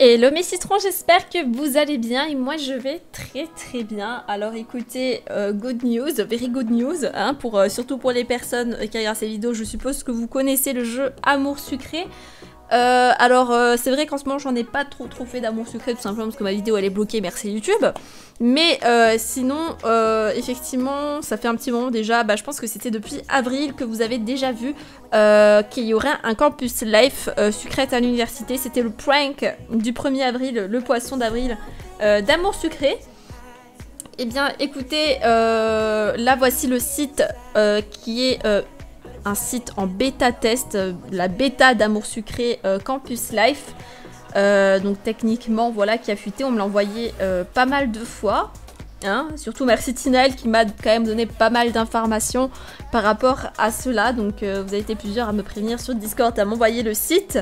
Hello mes citrons, j'espère que vous allez bien et moi je vais très très bien. Alors écoutez, euh, good news, very good news, hein, pour, euh, surtout pour les personnes qui regardent ces vidéos, je suppose que vous connaissez le jeu Amour Sucré. Euh, alors euh, c'est vrai qu'en ce moment j'en ai pas trop trop fait d'amour secret tout simplement parce que ma vidéo elle est bloquée merci YouTube. Mais euh, sinon effectivement ça fait un petit moment déjà bah, je pense que c'était depuis avril que vous avez déjà vu qu'il y aurait un campus life sucrète à l'université. C'était le prank du 1er avril le poisson d'avril d'amour sucré eh bien écoutez là voici le site qui est un site en bêta test, euh, la bêta d'amour sucré euh, Campus Life. Euh, donc techniquement, voilà, qui a fuité. On me l'a envoyé pas mal de fois. Hein. Surtout merci Tinel qui m'a quand même donné pas mal d'informations par rapport à cela. Donc vous avez été plusieurs à me prévenir sur Discord, à m'envoyer le site.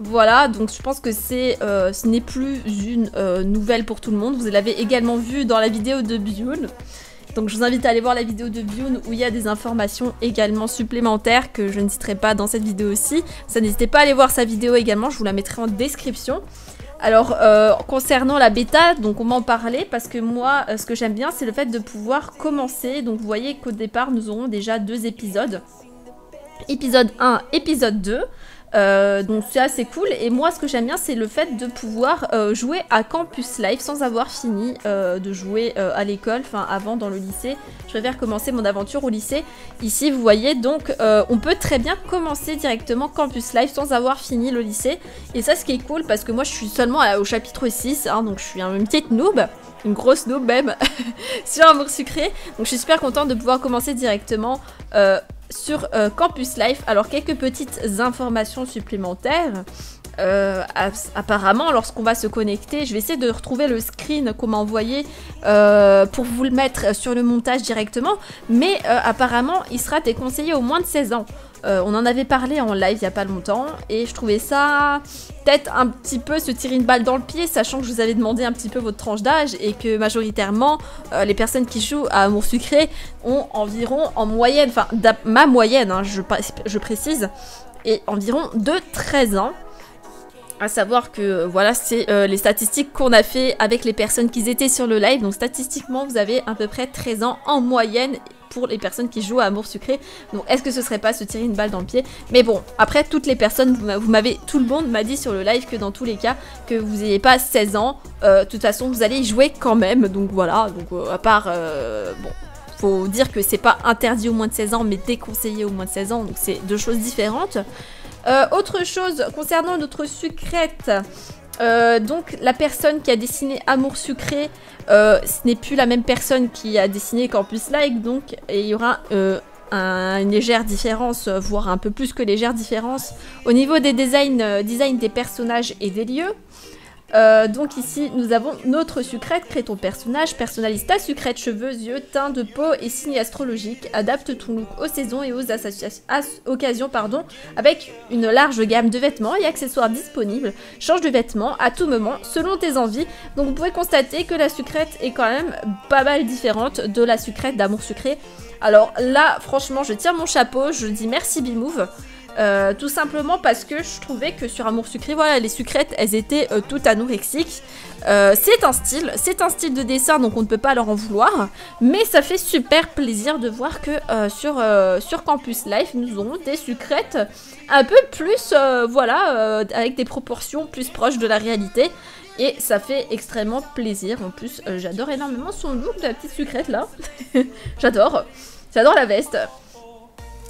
Voilà, donc je pense que c'est, ce n'est plus une nouvelle pour tout le monde. Vous l'avez également vu dans la vidéo de Bioun. Donc je vous invite à aller voir la vidéo de Bune où il y a des informations également supplémentaires que je ne citerai pas dans cette vidéo aussi. Ça n'hésitez pas à aller voir sa vidéo également, je vous la mettrai en description. Alors, euh, concernant la bêta, donc on m'en parlait parce que moi, euh, ce que j'aime bien, c'est le fait de pouvoir commencer. Donc vous voyez qu'au départ, nous aurons déjà deux épisodes. Épisode 1, épisode 2. Euh, donc c'est assez cool et moi ce que j'aime bien c'est le fait de pouvoir euh, jouer à Campus Life sans avoir fini euh, de jouer à l'école, enfin avant dans le lycée. Je préfère commencer mon aventure au lycée. Ici vous voyez donc on peut très bien commencer directement Campus Life sans avoir fini le lycée. Et ça ce qui est cool parce que moi je suis seulement au chapitre 6, hein, donc je suis une petite noob une grosse noob même, sur Amour Sucré. Donc je suis super contente de pouvoir commencer directement sur euh, Campus Life. Alors quelques petites informations supplémentaires. Euh, apparemment, lorsqu'on va se connecter, je vais essayer de retrouver le screen qu'on m'a envoyé euh, pour vous le mettre sur le montage directement. Mais apparemment, il sera déconseillé au moins de 16 ans. Euh, on en avait parlé en live il y a pas longtemps et je trouvais ça peut-être un petit peu se tirer une balle dans le pied, sachant que je vous avais demandé un petit peu votre tranche d'âge et que majoritairement euh, les personnes qui jouent à Amour Sucré ont environ en moyenne, enfin ma moyenne, hein, je, précise, et environ de 13 ans. À savoir que voilà, c'est euh, les statistiques qu'on a fait avec les personnes qui étaient sur le live. Donc statistiquement, vous avez à peu près 13 ans en moyenne pour les personnes qui jouent à Amour Sucré. Donc est-ce que ce serait pas se tirer une balle dans le pied? Mais bon, après toutes les personnes, vous m'avez, tout le monde m'a dit sur le live que dans tous les cas, que vous n'ayez pas 16 ans, euh, de toute façon vous allez y jouer quand même. Donc voilà, donc euh, à part, euh, bon, faut dire que c'est pas interdit au moins de 16 ans, mais déconseillé au moins de 16 ans, donc c'est deux choses différentes. Autre chose concernant notre sucrète, euh, donc la personne qui a dessiné Amour Sucré, euh, ce n'est plus la même personne qui a dessiné Campus Like, donc il y aura euh, une légère différence, voire un peu plus que légère différence au niveau des designs, design des personnages et des lieux. Euh, donc ici, nous avons notre sucrète, crée ton personnage, personnalise ta sucrète, cheveux, yeux, teint de peau et signes astrologiques, adapte ton look aux saisons et aux occasions pardon, avec une large gamme de vêtements et accessoires disponibles, change de vêtements à tout moment selon tes envies. Donc vous pouvez constater que la sucrète est quand même pas mal différente de la sucrète d'amour sucré. Alors là, franchement, je tire mon chapeau, je dis merci Bimove. Euh, tout simplement parce que je trouvais que sur Amour Sucré, voilà, les sucrètes, elles étaient euh, toutes anorexiques. Euh, c'est un style, c'est un style de dessin, donc on ne peut pas leur en vouloir. Mais ça fait super plaisir de voir que sur, sur Campus Life, nous aurons des sucrètes un peu plus, voilà, avec des proportions plus proches de la réalité. Et ça fait extrêmement plaisir. En plus, j'adore énormément son look de la petite sucrète là. j'adore. J'adore la veste.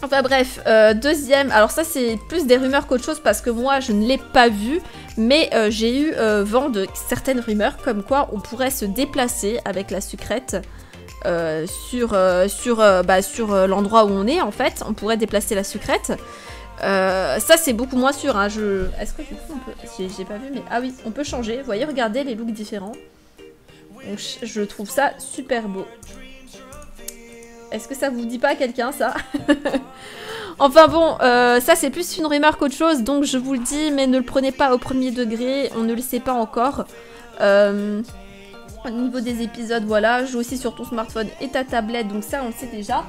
Enfin bref, euh, deuxième, alors ça c'est plus des rumeurs qu'autre chose parce que moi je ne l'ai pas vu, mais euh, j'ai eu euh, vent de certaines rumeurs comme quoi on pourrait se déplacer avec la sucrète sur, sur, bah, sur l'endroit où on est en fait, on pourrait déplacer la sucrète. ça c'est beaucoup moins sûr, hein. je... est-ce que du coup on peut... J'ai pas vu mais... Ah oui, on peut changer, vous voyez, regardez les looks différents. Donc je trouve ça super beau. Est-ce que ça vous dit pas quelqu'un ça? Enfin bon, euh, ça c'est plus une rumeur qu'autre chose, donc je vous le dis, mais ne le prenez pas au premier degré, on ne le sait pas encore. Euh, au niveau des épisodes, voilà, joue aussi sur ton smartphone et ta tablette, donc ça on le sait déjà.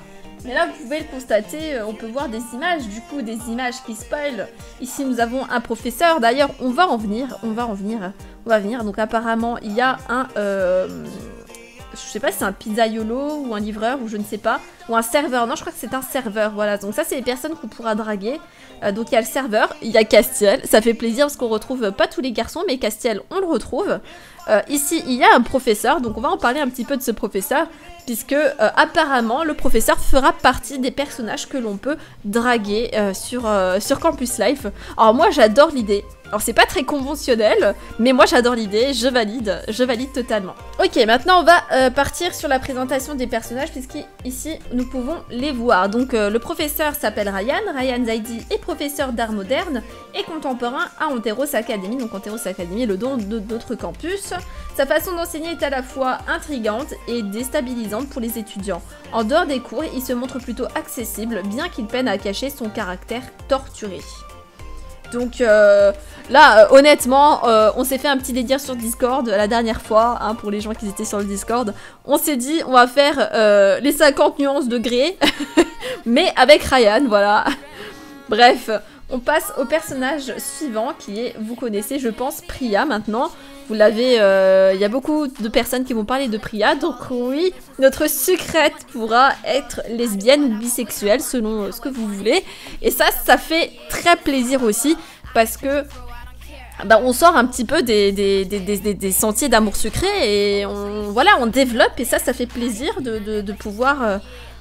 Mais là, vous pouvez le constater, euh, on peut voir des images, du coup, des images qui spoilent. Ici, nous avons un professeur. D'ailleurs, on va en venir, on va en venir, on va venir. Donc, apparemment, il y a un... sais pas si c'est un pizzaiolo ou un livreur ou je ne sais pas, ou un serveur. Non, je crois que c'est un serveur. Voilà, donc ça, c'est les personnes qu'on pourra draguer. Euh, donc il y a le serveur, il y a Castiel. Ça fait plaisir parce qu'on retrouve pas tous les garçons, mais Castiel, on le retrouve. Euh, ici, il y a un professeur, donc on va en parler un petit peu de ce professeur, puisque euh, apparemment, le professeur fera partie des personnages que l'on peut draguer sur, sur Campus Life. Alors moi, j'adore l'idée. Alors c'est pas très conventionnel, mais moi j'adore l'idée, je valide, je valide totalement. Ok, maintenant on va euh, partir sur la présentation des personnages, puisqu'ici nous pouvons les voir. Donc euh, le professeur s'appelle Ryan, Ryan Zaidi est professeur d'art moderne et contemporain à Anteros Academy, donc Anteros Academy le don notre campus. Sa façon d'enseigner est à la fois intrigante et déstabilisante pour les étudiants. En dehors des cours, il se montre plutôt accessible, bien qu'il peine à cacher son caractère torturé. Donc euh, là, euh, honnêtement, euh, on s'est fait un petit délire sur Discord la dernière fois, hein, pour les gens qui étaient sur le Discord. On s'est dit, on va faire les 50 nuances de gré, mais avec Ryan, voilà. Bref, on passe au personnage suivant qui est, vous connaissez, je pense, Priya maintenant. Vous l'avez, il y a beaucoup de personnes qui vont parler de Priya, donc oui, notre secrète pourra être lesbienne ou bisexuelle selon ce que vous voulez. Et ça, ça fait très plaisir aussi parce que bah, on sort un petit peu des, sentiers d'amour secret et on, voilà, on développe et ça, ça fait plaisir de, pouvoir euh,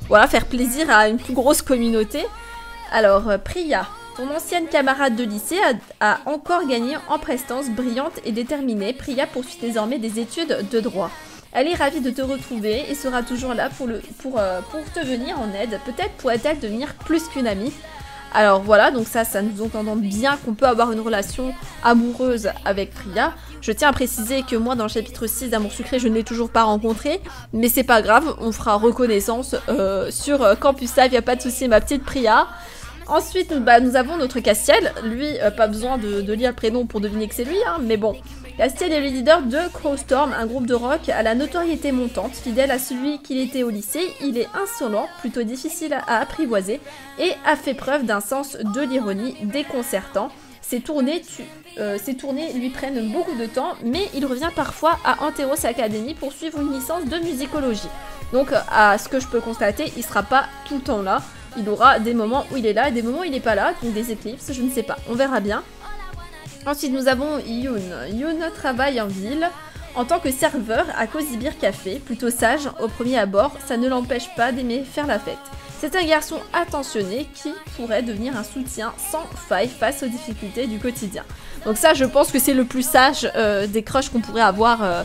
voilà, faire plaisir à une plus grosse communauté. Alors, euh, Priya, ton ancienne camarade de lycée a, encore gagné en prestance brillante et déterminée. Priya poursuit désormais des études de droit. Elle est ravie de te retrouver et sera toujours là pour, euh, te venir en aide. Peut-être pourrait-elle devenir plus qu'une amie. Alors voilà, donc ça, ça nous entend bien qu'on peut avoir une relation amoureuse avec Priya. Je tiens à préciser que moi, dans le chapitre 6 d'Amour Sucré, je ne l'ai toujours pas rencontré, mais c'est pas grave, on fera reconnaissance euh, sur euh, Campus Live, y a pas de souci, ma petite Priya. Ensuite, bah, nous avons notre Castiel. Lui, euh, pas besoin de, lire le prénom pour deviner que c'est lui, hein, mais bon. Castiel est le leader de Crowstorm, un groupe de rock à la notoriété montante. Fidèle à celui qu'il était au lycée, il est insolent, plutôt difficile à apprivoiser et a fait preuve d'un sens de l'ironie déconcertant. Ses tournées, euh, lui prennent beaucoup de temps, mais il revient parfois à Anteros Academy pour suivre une licence de musicologie. Donc, à ce que je peux constater, il sera pas tout le temps là il aura des moments où il est là et des moments où il n'est pas là, donc des éclipses, je ne sais pas, on verra bien. Ensuite, nous avons Yoon. Yoon travaille en ville en tant que serveur à Cozy Café, plutôt sage au premier abord, ça ne l'empêche pas d'aimer faire la fête. C'est un garçon attentionné qui pourrait devenir un soutien sans faille face aux difficultés du quotidien. Donc ça, je pense que c'est le plus sage euh, des crushs qu'on pourrait avoir, euh,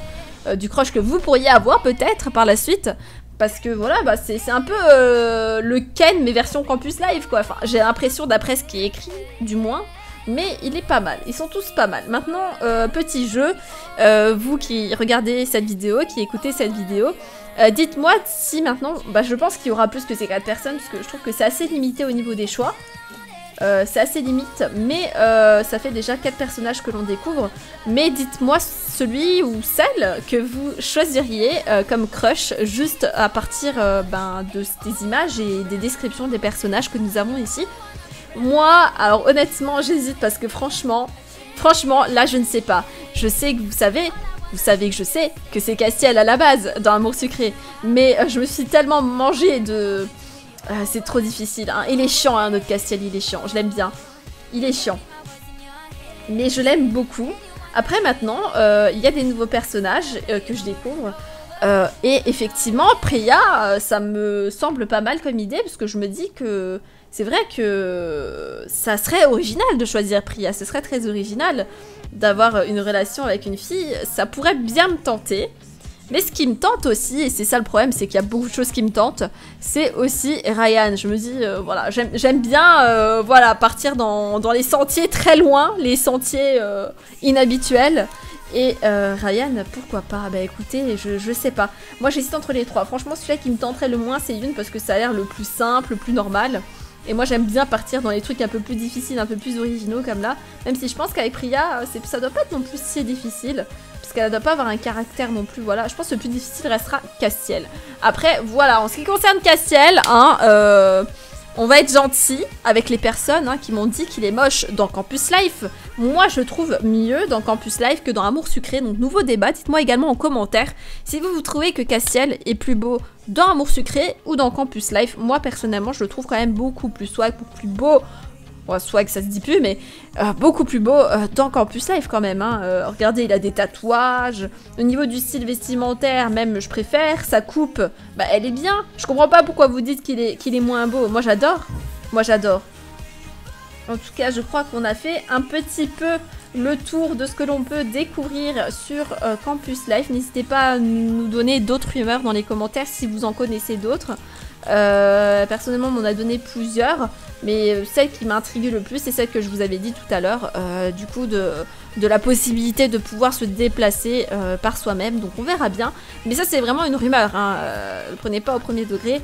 euh, du crush que vous pourriez avoir peut-être par la suite, parce que voilà, bah, c'est un peu euh, le Ken, mais version campus live, quoi. J'ai l'impression, d'après ce qui est écrit, du moins. Mais il est pas mal, ils sont tous pas mal. Maintenant, euh, petit jeu, euh, vous qui regardez cette vidéo, qui écoutez cette vidéo, dites-moi si maintenant, bah, je pense qu'il y aura plus que ces 4 personnes, parce que je trouve que c'est assez limité au niveau des choix. Euh, c'est assez limite, mais euh, ça fait déjà 4 personnages que l'on découvre. Mais dites-moi celui ou celle que vous choisiriez euh, comme crush juste à partir ben, de des images et des descriptions des personnages que nous avons ici. Moi, alors honnêtement, j'hésite parce que franchement, franchement, là je ne sais pas. Je sais que vous savez, vous savez que je sais que c'est Castiel à la base dans Amour Sucré, mais je me suis tellement mangée de ah, c'est trop difficile. Hein. Il est chiant, hein, notre Castiel, il est chiant. Je l'aime bien. Il est chiant. Mais je l'aime beaucoup. Après, maintenant, euh, il y a des nouveaux personnages euh, que je découvre. Euh, et effectivement, Priya, ça me semble pas mal comme idée, parce que je me dis que c'est vrai que ça serait original de choisir Priya. Ce serait très original d'avoir une relation avec une fille. Ça pourrait bien me tenter. Mais ce qui me tente aussi, et c'est ça le problème, c'est qu'il y a beaucoup de choses qui me tentent, c'est aussi Ryan. Je me dis, euh, voilà, j'aime bien euh, voilà, partir dans, les sentiers très loin, les sentiers euh, inhabituels. Et Ryan, pourquoi pas? Bah écoutez, je, je sais pas. Moi j'hésite entre les trois. Franchement, celui-là qui me tenterait le moins, c'est Yoon parce que ça a l'air le plus simple, le plus normal. Et moi j'aime bien partir dans les trucs un peu plus difficiles, un peu plus originaux comme là. Même si je pense qu'avec Priya, ça doit pas être non plus si difficile. Parce qu'elle doit pas avoir un caractère non plus, voilà. Je pense que le plus difficile restera Castiel. Après, voilà, en ce qui concerne Castiel, hein, euh, on va être gentil avec les personnes hein, qui m'ont dit qu'il est moche dans Campus Life. Moi, je trouve mieux dans Campus Life que dans Amour Sucré. Donc, nouveau débat. Dites-moi également en commentaire si vous, vous trouvez que Castiel est plus beau dans Amour Sucré ou dans Campus Life. Moi, personnellement, je le trouve quand même beaucoup plus swag, beaucoup plus beau. Bon, swag, ça se dit plus, mais euh, beaucoup plus beau euh, dans Campus Life quand même. Hein. Euh, regardez, il a des tatouages. Au niveau du style vestimentaire, même, je préfère. Sa coupe, bah, elle est bien. Je comprends pas pourquoi vous dites qu'il est moins beau. Moi, j'adore. Moi, j'adore. En tout cas, je crois qu'on a fait un petit peu le tour de ce que l'on peut découvrir sur Campus Life. N'hésitez pas à nous donner d'autres rumeurs dans les commentaires si vous en connaissez d'autres. Euh, personnellement, on m'en a donné plusieurs, mais euh, celle qui m'a intrigué le plus, c'est celle que je vous avais dit tout à l'heure, euh, du coup de, la possibilité de pouvoir se déplacer par soi-même, donc on verra bien. Mais ça, c'est vraiment une rumeur, hein, ne prenez pas au premier degré.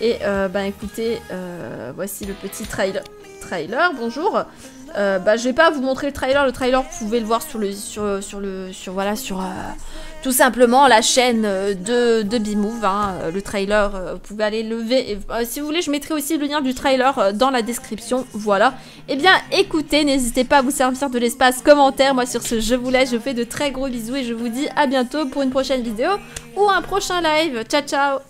Et ben écoutez, voici le petit trailer. Bonjour. bah, je vais pas vous montrer le trailer, le trailer vous pouvez le voir sur le sur, sur le sur voilà sur tout simplement la chaîne euh, de, de Bimove, hein, euh, le trailer, euh, vous pouvez aller lever, si vous voulez je mettrai aussi le lien du trailer dans la description, voilà. Eh bien écoutez, n'hésitez pas à vous servir de l'espace commentaire, moi sur ce je vous laisse, je vous fais de très gros bisous et je vous dis à bientôt pour une prochaine vidéo ou un prochain live, ciao ciao